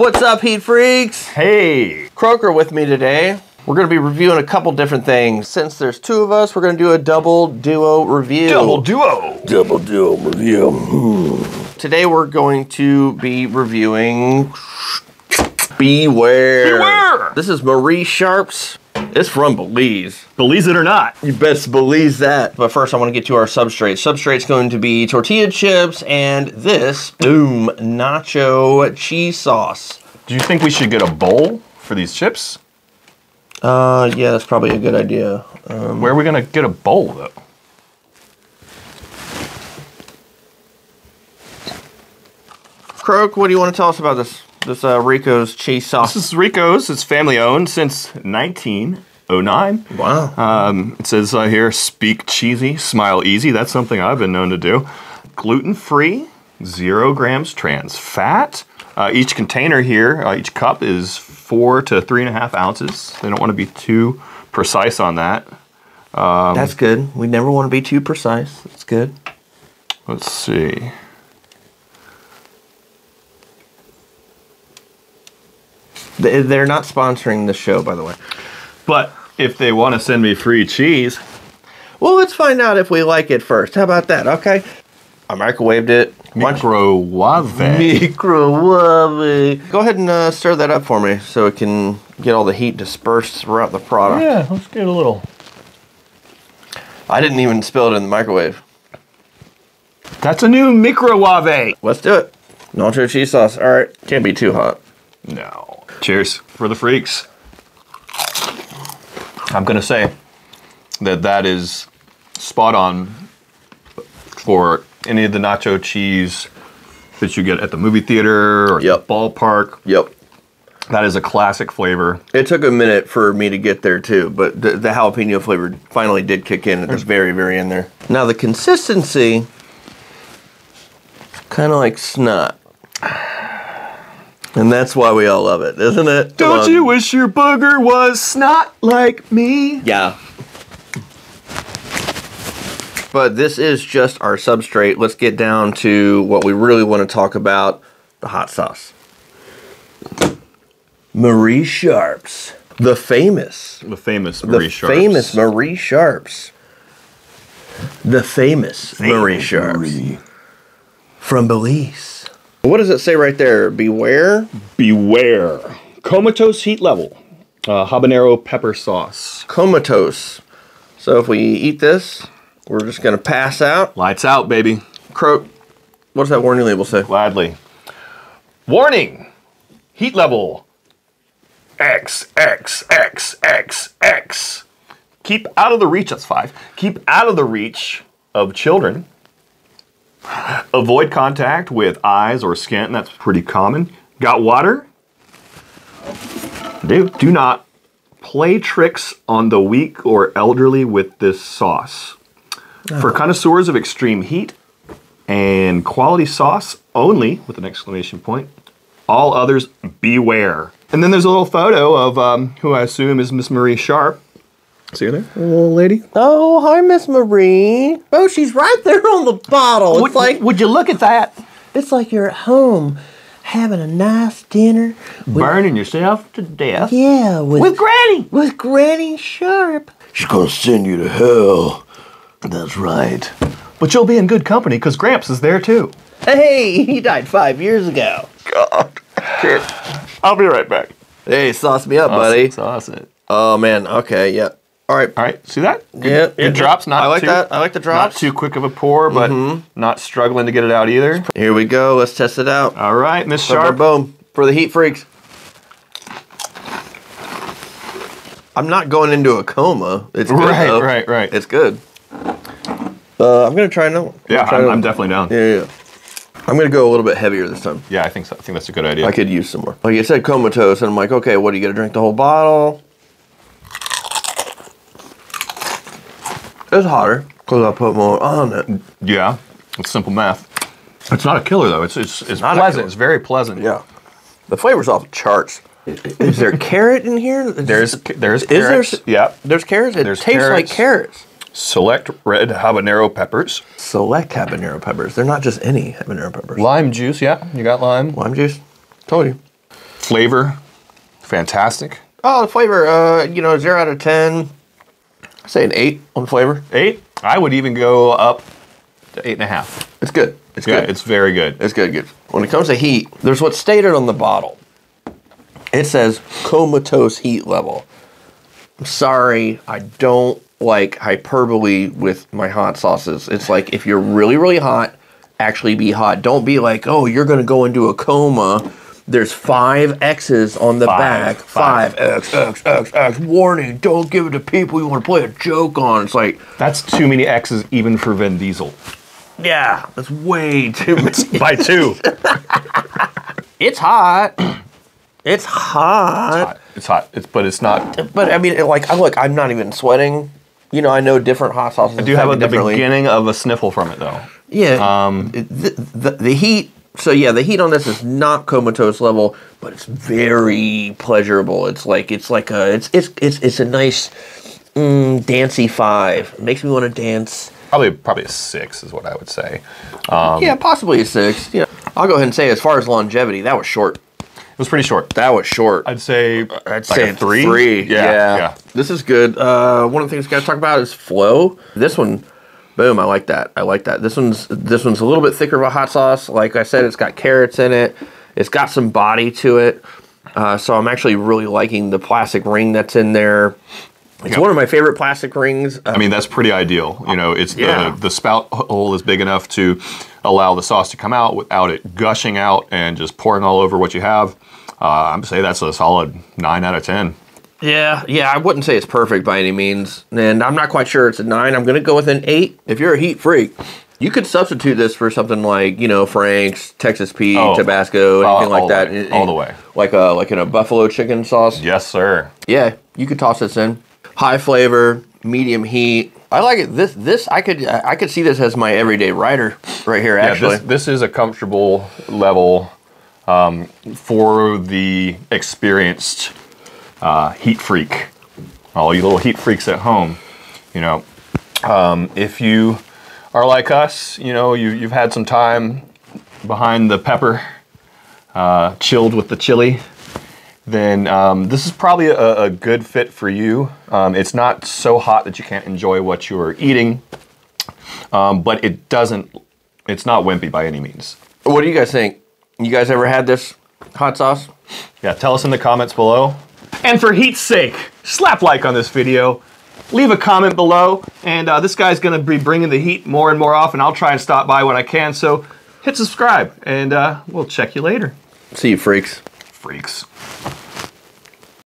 What's up, Heat Freaks? Hey! Croaker with me today. We're going to be reviewing a couple different things. Since there's two of us, we're going to do a double duo review. Double duo! double duo review. Hmm. Today we're going to be reviewing Beware. Beware! This is Marie Sharp's. It's from Belize. Believe it or not. You best believe that. But first, I want to get to our substrate. Substrate's going to be tortilla chips and this, boom, nacho cheese sauce. Do you think we should get a bowl for these chips? Uh, yeah, that's probably a good idea. Where are we gonna get a bowl though? Croak, what do you want to tell us about this? This uh, Rico's cheese sauce. This is Rico's. It's family owned since 1909. wow. Um, it says uh, here, speak cheesy, smile easy. That's something I've been known to do. Gluten free, zero grams trans fat. Uh, each container here, uh, each cup is four to three and a half ounces. They don't want to be too precise on that. that's good. We never want to be too precise. That's good. Let's see. They- They're not sponsoring the show, by the way. But if they want to send me free cheese, Well, let's find out if we like it first. How about that? Okay. I microwaved it. Microwave. Microwave. Go ahead and uh, stir that up for me so it can get all the heat dispersed throughout the product. Yeah, let's get a little. I didn't even spill it in the microwave. That's a new microwave. Let's do it. Nacho cheese sauce. All right. Can't be too hot. No. Cheers for the freaks. I'm gonna say that that is spot on for any of the nacho cheese that you get at the movie theater or Yep. the ballpark. Yep. That is a classic flavor. It took a minute for me to get there too, but the, the jalapeno flavor finally did kick in at the very, very end there. Now the consistency, kind of like snot. And that's why we all love it, isn't it? Come Don't on. you wish your booger was snot like me? Yeah. But this is just our substrate. Let's get down to what we really want to talk about the hot sauce. Marie Sharps. The famous. The famous The Marie Sharps. The famous Marie Sharps. The famous, Marie Sharps. From Belize. What does it say right there? Beware? Beware. Comatose heat level. Uh, habanero pepper sauce. Comatose. So if we eat this, we're just going to pass out. Lights out, baby. Croak. What does that warning label say? Gladly. Warning! Heat level X, X, X, X, X. Keep out of the reach, that's five. Keep out of the reach of children. Avoid contact with eyes or skin, that's pretty common. Got water? Do, do not play tricks on the weak or elderly with this sauce. For connoisseurs of extreme heat, and quality sauce only with an exclamation point. All others beware. And then there's a little photo of um, who I assume is Miss Marie Sharp. See you there, the little lady. Oh, hi, Miss Marie. Oh, she's right there on the bottle. It's like would you look at that? it's like you're at home having a nice dinner. With, Burning yourself to death yeah, with, with Granny. with Granny Sharp. She's gonna send you to hell. That's right. But you'll be in good company because Gramps is there too. Hey, he died five years ago. God. I'll be right back. Hey, sauce me up, buddy. Sauce it. Oh man. Okay. Yeah. All right. All right, see that? Good, Yeah, good yeah, drops. Not I like too, that. I like the drops. Not too quick of a pour, but not struggling to get it out either. Here we go. Let's test it out. All right, Miss Sharp. boom, boom. For the heat freaks. I'm not going into a coma. It's good. Right, though. right, right. It's good. Uh, I'm gonna try no. Yeah, try I'm, I'm definitely down. Yeah, yeah. I'm gonna go a little bit heavier this time. Yeah, I think so. I think that's a good idea. I could use some more. Like you said, comatose, and I'm like, okay, what? Are you gonna drink the whole bottle? It's hotter because I put more on it. Yeah, it's simple math. It's not a killer though. It's it's, it's not pleasant. It's very pleasant. Yeah, the flavor's off the charts. Is there carrot in here? There's there's Is there carrots. s- yeah. There's carrots. It There's tastes like carrots. Select red habanero peppers. Select habanero peppers. They're not just any habanero peppers. Lime juice. Yeah, you got lime. Lime juice. Told you. flavor, fantastic. Oh, the flavor, uh, you know, zero out of ten. Say an eight on flavor. Eight. I would even go up to eight and a half. It's good. It's Yeah, good. it's very good. It's good, good. When it comes to heat, there's what's stated on the bottle. It says comatose heat level. I'm sorry, I don't like hyperbole with my hot sauces. It's like if you're really, really hot, actually be hot. Don't be like, oh, you're gonna go into a coma. There's five X's on the Five, back. five. Five X X X X. Warning! Don't give it to people you want to play a joke on. It's like, That's too many X's even for Vin Diesel. yeah, that's way too much. By two. It's hot. It's hot. It's hot. It's hot. It's but it's not. But I mean, like, I look, I'm not even sweating. You know, I know different hot sauces. I do have a, the beginning of a sniffle from it though. Yeah. Um, It- the, the, the heat. So yeah, the heat on this is not comatose level, but it's very pleasurable. It's like it's like a it's it's it's it's a nice mm, dancey five. It makes me want to dance. Probably probably a six is what I would say. yeah, possibly a six. Yeah, I'll go ahead and say as far as longevity, that was short. It was pretty short. That was short. I'd say I'd like say three. Three. Yeah, yeah. This is good. Uh, one of the things we got to talk about is flow. This one, boom. I like that. I like that. This one's this one's a little bit thicker of a hot sauce. Like I said, it's got carrots in it. It's got some body to it. Uh, so I'm actually really liking the plastic ring that's in there. It's Yeah. one of my favorite plastic rings. Uh, I mean, that's pretty ideal. You know, it's Yeah. the the spout hole is big enough to allow the sauce to come out without it gushing out and just pouring all over what you have. Uh, I'm say that's a solid nine out of ten. Yeah, yeah, I wouldn't say it's perfect by any means, and I'm not quite sure it's a nine. I'm gonna go with an eight. If you're a heat freak, you could substitute this for something like you know Frank's, Texas Pete, Oh, Tabasco, anything all like that. way, all the way. Like a like in a buffalo chicken sauce. Yes, sir. Yeah, you could toss this in. High flavor, medium heat. I like it. This this I could I could see this as my everyday rider right here. Actually, Yeah, this, this is a comfortable level um, for the experienced uh, heat freak. All you little heat freaks at home, you know, um, if you are like us, you know, you, you've had some time behind the pepper, uh, chilled with the chili, then um, this is probably a, a good fit for you. Um, it's not so hot that you can't enjoy what you're eating, um, but it doesn't. It's not wimpy by any means. what do you guys think? You guys ever had this hot sauce? Yeah, tell us in the comments below. And for heat's sake, slap like on this video, leave a comment below, and uh, this guy's gonna be bringing the heat more and more often. I'll try and stop by when I can, so hit subscribe, and uh, we'll check you later. See you freaks. Freaks.